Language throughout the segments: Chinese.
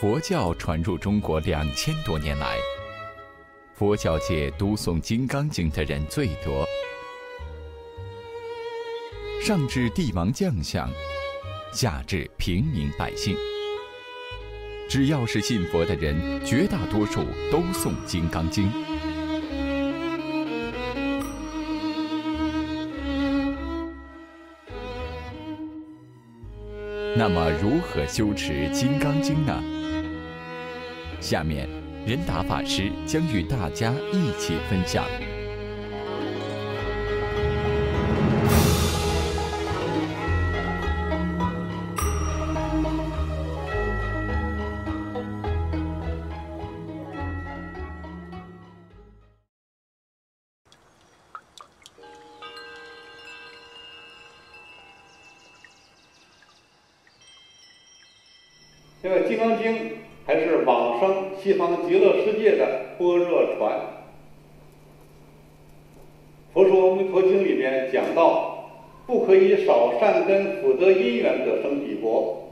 佛教传入中国两千多年来，佛教界读诵《金刚经》的人最多，上至帝王将相，下至平民百姓，只要是信佛的人，绝大多数都诵《金刚经》。那么，如何修持《金刚经》呢？下面，仁达法师将与大家一起分享。这个《金刚经》还是往生西方极乐世界的般若船。佛说《阿弥陀经》里面讲到，不可以少善根福德因缘得生彼国，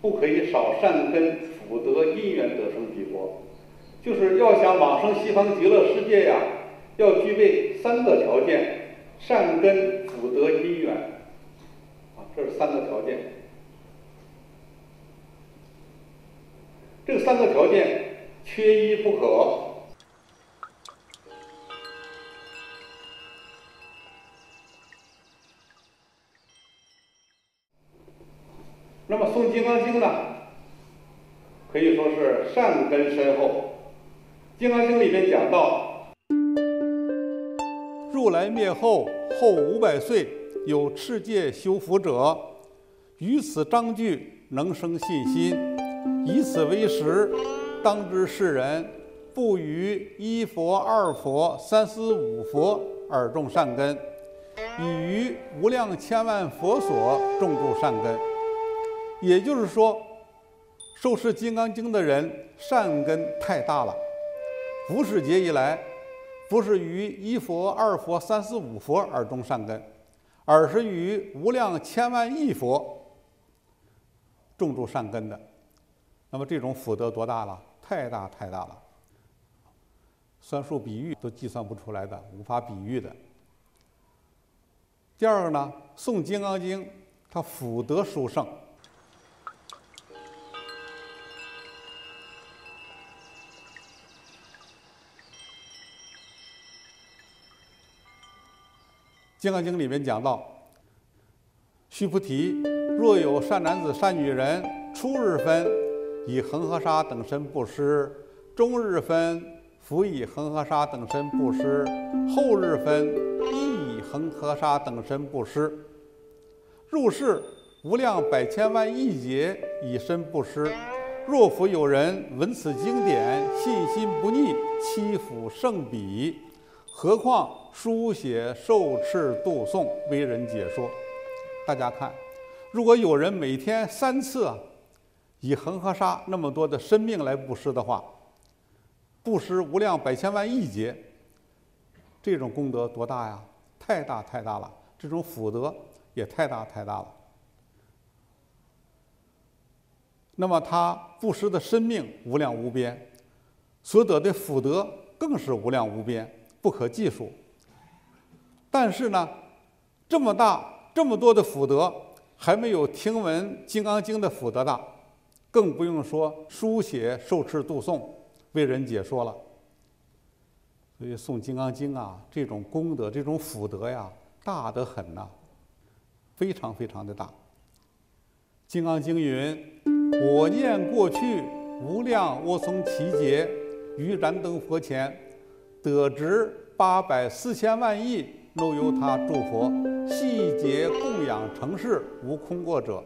不可以少善根福德因缘得生彼国，就是要想往生西方极乐世界呀，要具备三个条件：善根、福德、因缘。啊，这是三个条件。这三个条件缺一不可。那么诵《金刚经》呢，可以说是善根深厚。《金刚经》里面讲到：如来灭后后五百岁，有持戒修福者，于此章句能生信心。以此为实，当知世人不于一佛、二佛、三思五佛而种善根，以于无量千万佛所种诸善根。也就是说，受持《金刚经》的人善根太大了。无始劫以来，不是于一佛、二佛、三思五佛而种善根，而是于无量千万亿佛种诸善根的。那么这种福德多大了？太大太大了，算术比喻都计算不出来的，无法比喻的。第二个呢，诵《金刚经》，它福德殊胜。《金刚经》里面讲到：“须菩提，若有善男子、善女人，初日分。”以恒河沙等身布施，中日分复以恒河沙等身布施，后日分亦以恒河沙等身布施。入世无量百千万亿劫以身布施。若复有人闻此经典，信心不逆，七福胜彼，何况书写、受持、读诵、为人解说？大家看，如果有人每天三次。以恒河沙那么多的生命来布施的话，布施无量百千万亿劫，这种功德多大呀？太大太大了！这种福德也太大太大了。那么他布施的生命无量无边，所得的福德更是无量无边，不可计数。但是呢，这么大这么多的福德，还没有听闻《金刚经》的福德大。更不用说书写、受持、读诵、为人解说了。所以诵《金刚经》啊，这种功德、这种福德呀，大得很呐，非常非常的大。《金刚经》云：“我念过去无量我从其劫，于燃灯佛前，得值八百四千万亿，若由他诸佛，细节供养成事，无空过者。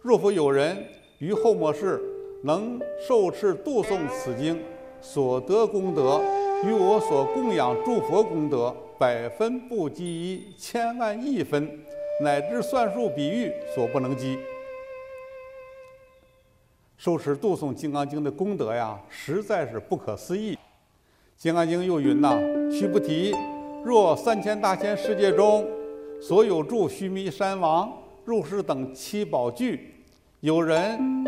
若复有人。”于后末世能受持读诵此经所得功德，与我所供养诸佛功德百分不及一千万亿分，乃至算术比喻所不能及。受持读诵《金刚经》的功德呀，实在是不可思议。《金刚经》又云呐：“须菩提，若三千大千世界中，所有住须弥山王、入室等七宝具。”有人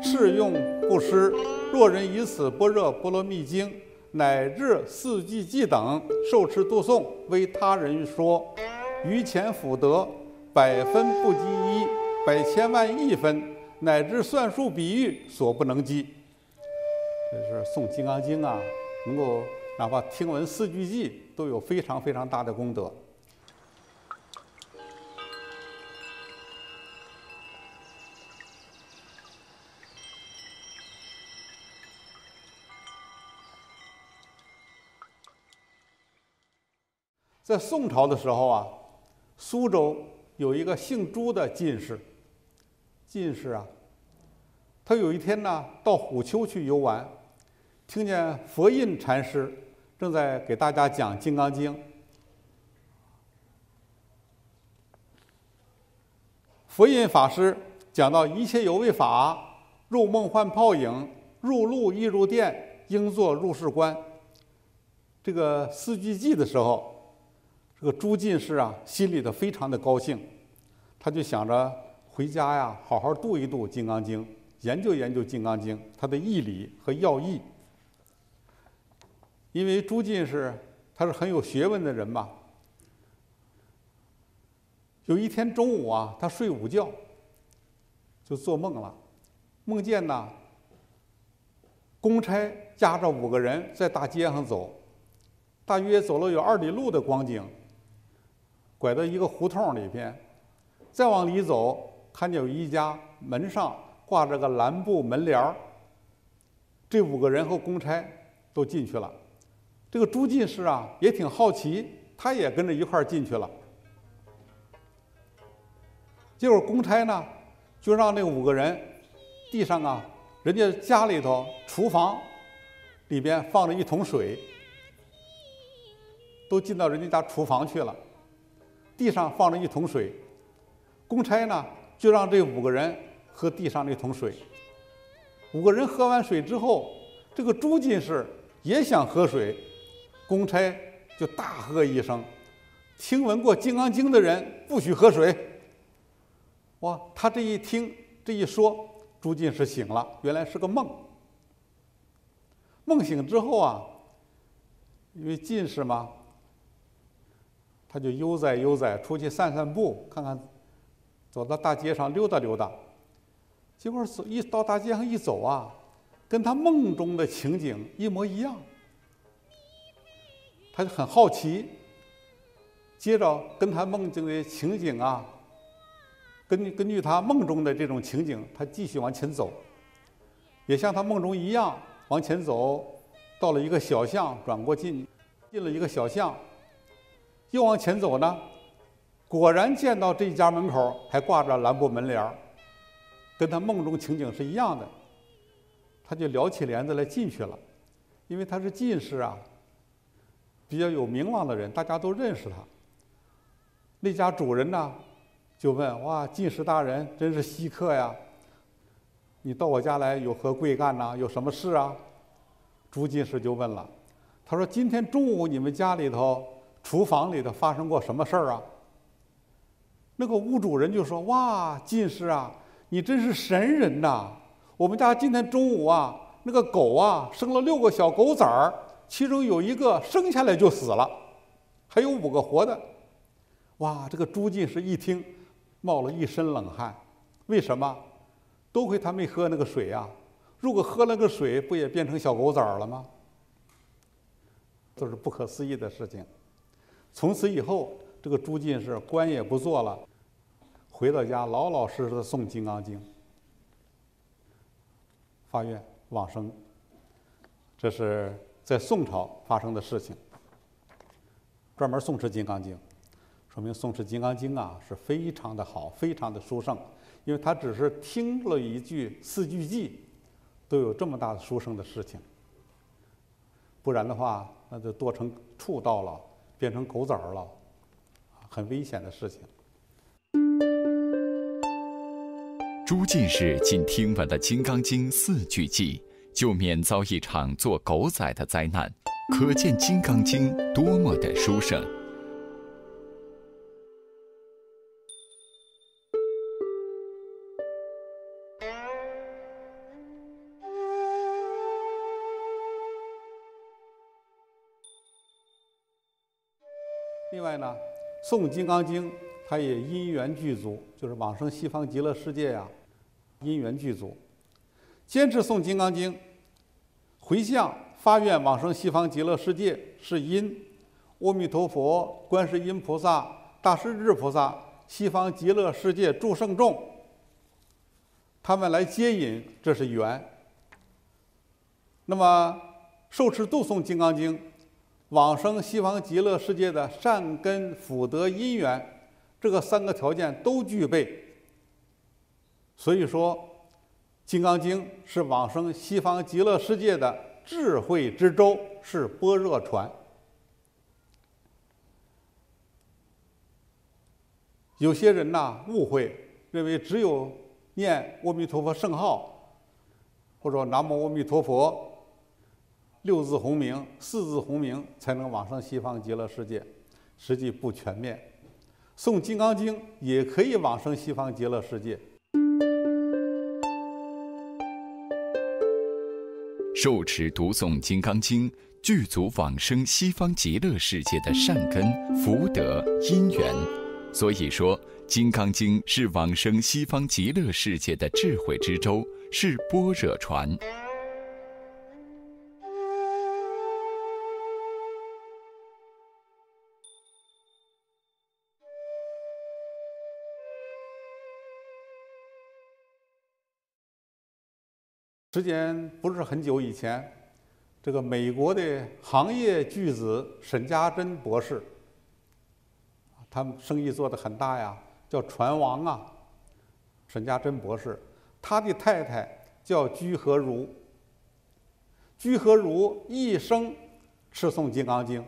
赤用不施，若人以此般若波罗蜜经乃至四句偈等受持读诵，为他人说，于前福德百分不及一，百千万亿分，乃至算术比喻所不能及。这是诵《金刚经》啊，能够哪怕听闻四句偈，都有非常非常大的功德。在宋朝的时候啊，苏州有一个姓朱的进士。进士啊，他有一天呢，到虎丘去游玩，听见佛印禅师正在给大家讲《金刚经》。佛印法师讲到：“一切有为法，入梦幻泡影，入路亦入电，应作入世观。”这个四句偈的时候。这个朱进士啊，心里头非常的高兴，他就想着回家呀，好好读一读《金刚经》，研究研究《金刚经》它的义理和要义。因为朱进士他是很有学问的人嘛。有一天中午啊，他睡午觉，就做梦了，梦见呢，公差押着五个人在大街上走，大约走了有二里路的光景。拐到一个胡同里边，再往里走，看见有一家门上挂着个蓝布门帘儿。这五个人和公差都进去了。这个朱进士啊也挺好奇，他也跟着一块儿进去了。结果公差呢就让那五个人地上啊，人家家里头厨房里边放着一桶水，都进到人家家厨房去了。地上放着一桶水，公差呢就让这五个人喝地上那桶水。五个人喝完水之后，这个朱进士也想喝水，公差就大喝一声：“听闻过《金刚经》的人不许喝水。”哇！他这一听这一说，朱进士醒了，原来是个梦。梦醒之后啊，因为进士嘛。他就悠哉悠哉出去散散步，看看，走到大街上溜达溜达。结果走一到大街上一走啊，跟他梦中的情景一模一样。他就很好奇，接着跟他梦境的情景啊，根据根据他梦中的这种情景，他继续往前走，也像他梦中一样往前走，到了一个小巷，转过进，进了一个小巷。又往前走呢，果然见到这家门口还挂着蓝布门帘，跟他梦中情景是一样的。他就撩起帘子来进去了，因为他是进士啊，比较有名望的人，大家都认识他。那家主人呢，就问：“哇，进士大人真是稀客呀！你到我家来有何贵干呐？有什么事啊？”朱进士就问了，他说：“今天中午你们家里头。”厨房里头发生过什么事儿啊？那个屋主人就说：“哇，进士啊，你真是神人呐！我们家今天中午啊，那个狗啊生了六个小狗崽儿，其中有一个生下来就死了，还有五个活的。哇，这个朱进士一听，冒了一身冷汗。为什么？多亏他没喝那个水啊！如果喝了个水，不也变成小狗崽儿了吗？都是不可思议的事情。”从此以后，这个朱进士官也不做了，回到家老老实实的诵《金刚经》，发愿往生。这是在宋朝发生的事情。专门诵持《金刚经》，说明诵持《金刚经》啊是非常的好，非常的殊胜，因为他只是听了一句四句偈，都有这么大的殊胜的事情。不然的话，那就堕成畜道了。变成狗崽了，很危险的事情。朱进士仅听闻了《金刚经》四句偈，就免遭一场做狗仔的灾难，可见《金刚经》多么的殊胜。另外呢，诵《金刚经》，它也因缘具足，就是往生西方极乐世界呀，因缘具足。坚持诵《金刚经》，回向发愿往生西方极乐世界，是因阿弥陀佛、观世音菩萨、大势至菩萨、西方极乐世界诸圣众，他们来接引，这是缘。那么受持度诵《金刚经》。往生西方极乐世界的善根福德因缘，这个三个条件都具备。所以说，《金刚经》是往生西方极乐世界的智慧之舟，是般若船。有些人呐误会，认为只有念阿弥陀佛圣号，或者南无阿弥陀佛。六字洪名、四字洪名才能往生西方极乐世界，实际不全面。诵《金刚经》也可以往生西方极乐世界。受持读诵《金刚经》，具足往生西方极乐世界的善根、福德、因缘。所以说，《金刚经》是往生西方极乐世界的智慧之舟，是般若船。时间不是很久以前，这个美国的行业巨子沈家珍博士，他们生意做得很大呀，叫船王啊。沈家珍博士，他的太太叫居和如。居和如一生持诵《金刚经》，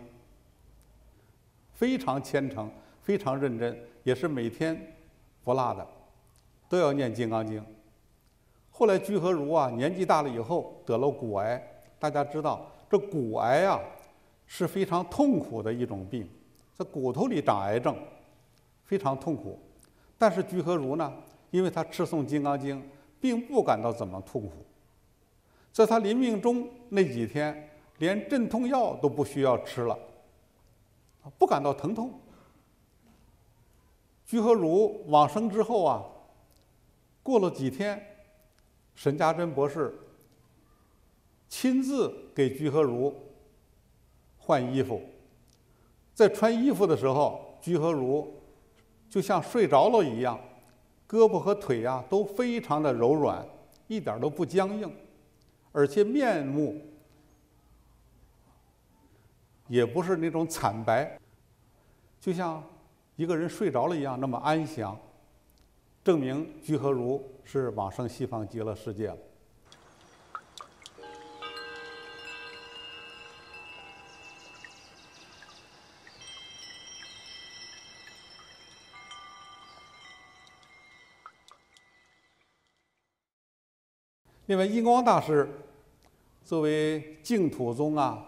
非常虔诚，非常认真，也是每天不落的，都要念《金刚经》。后来居和如啊，年纪大了以后得了骨癌。大家知道，这骨癌啊是非常痛苦的一种病，在骨头里长癌症，非常痛苦。但是居和如呢，因为他持诵《金刚经》，并不感到怎么痛苦。在他临命终那几天，连镇痛药都不需要吃了，不感到疼痛。居和如往生之后啊，过了几天。沈家珍博士亲自给居和如换衣服，在穿衣服的时候，居和如就像睡着了一样，胳膊和腿呀都非常的柔软，一点都不僵硬，而且面目也不是那种惨白，就像一个人睡着了一样那么安详。证明居和如是往生西方极乐世界了。另外，印光大师作为净土宗啊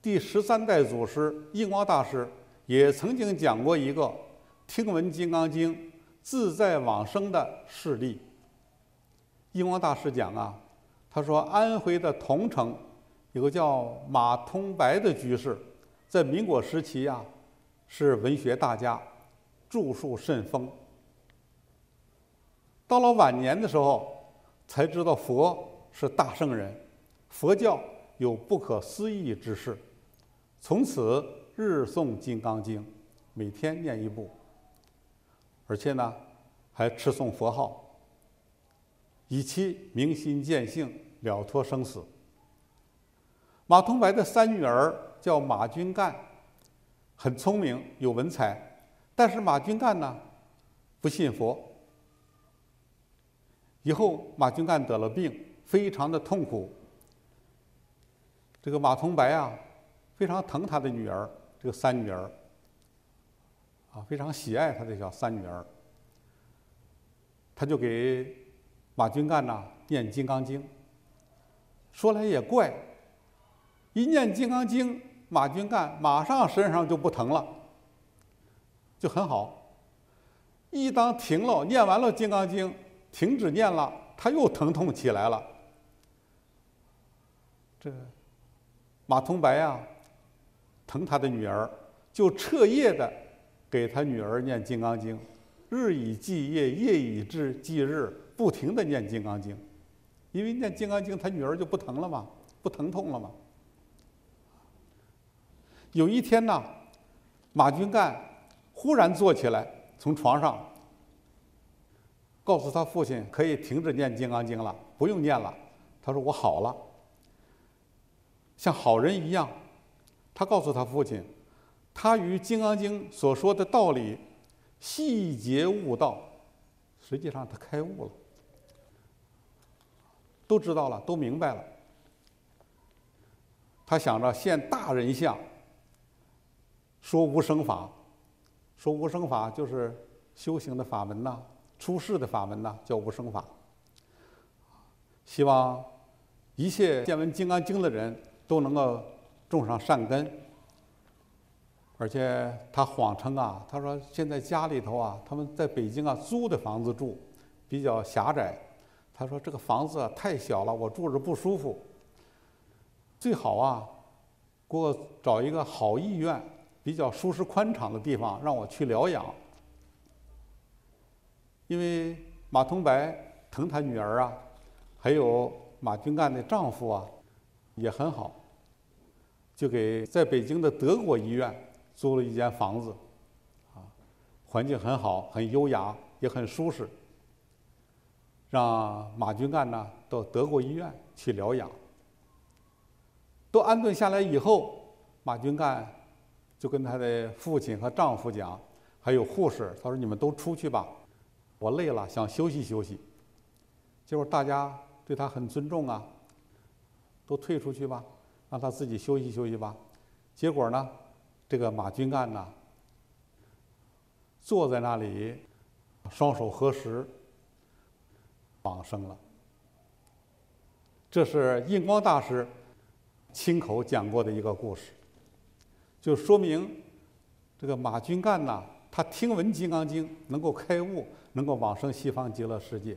第十三代祖师，印光大师也曾经讲过一个听闻《金刚经》。自在往生的事例。印光大师讲啊，他说安徽的桐城有个叫马通白的居士，在民国时期呀，是文学大家，著述甚丰。到了晚年的时候，才知道佛是大圣人，佛教有不可思议之事，从此日诵《金刚经》，每天念一部。而且呢，还持诵佛号，以其明心见性，了脱生死。马通白的三女儿叫马君干，很聪明，有文采，但是马君干呢，不信佛。以后马君干得了病，非常的痛苦。这个马通白啊，非常疼他的女儿，这个三女儿。非常喜爱他的小三女儿，他就给马军干呐念《金刚经》。说来也怪，一念《金刚经》，马军干马上身上就不疼了，就很好。一当停了，念完了《金刚经》，停止念了，他又疼痛起来了。这马通白呀，疼他的女儿。就彻夜的给他女儿念《金刚经》，日以继夜，夜以继继日，不停的念《金刚经》，因为念《金刚经》，他女儿就不疼了嘛，不疼痛了嘛。有一天呢，马君干忽然坐起来，从床上告诉他父亲可以停止念《金刚经》了，不用念了。他说：“我好了，像好人一样。”他告诉他父亲，他与《金刚经》所说的道理细节悟道，实际上他开悟了，都知道了，都明白了。他想着现大人相，说无生法，说无生法就是修行的法门呐，出世的法门呐，叫无生法。希望一切见闻《金刚经》的人都能够。种上善根，而且他谎称啊，他说现在家里头啊，他们在北京啊租的房子住，比较狭窄。他说这个房子啊太小了，我住着不舒服。最好啊，给我找一个好医院，比较舒适宽敞的地方，让我去疗养。因为马同白疼他女儿啊，还有马军干的丈夫啊，也很好。就给在北京的德国医院租了一间房子，啊，环境很好，很优雅，也很舒适。让马君干呢到德国医院去疗养。都安顿下来以后，马君干就跟他的父亲和丈夫讲，还有护士，他说：“你们都出去吧，我累了，想休息休息。”结果大家对他很尊重啊，都退出去吧。让他自己休息休息吧。结果呢，这个马君干呢，坐在那里，双手合十，往生了。这是印光大师亲口讲过的一个故事，就说明这个马君干呐，他听闻《金刚经》，能够开悟，能够往生西方极乐世界，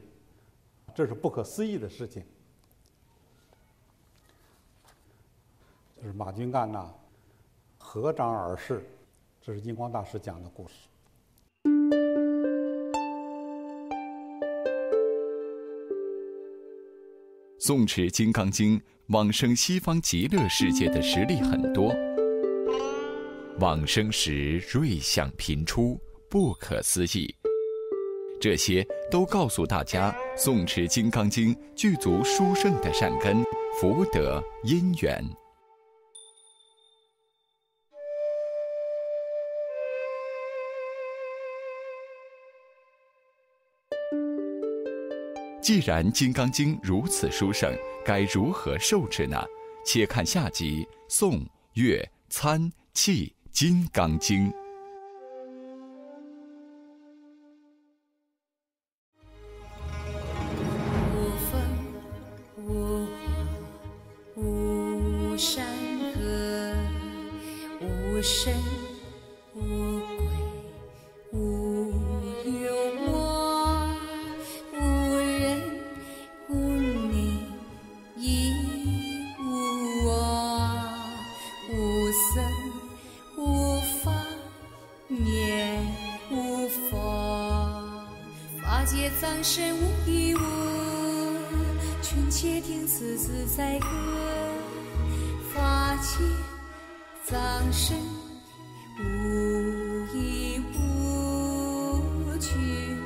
这是不可思议的事情。就是马君干呐，合掌而视，这是印光大师讲的故事。诵持《金刚经》往生西方极乐世界的实例很多，往生时瑞相频出，不可思议。这些都告诉大家，诵持《金刚经》具足殊胜的善根、福德、因缘。既然《金刚经》如此殊胜，该如何受持呢？且看下集《诵阅参契金刚经》。无山河，无声身，无依无求。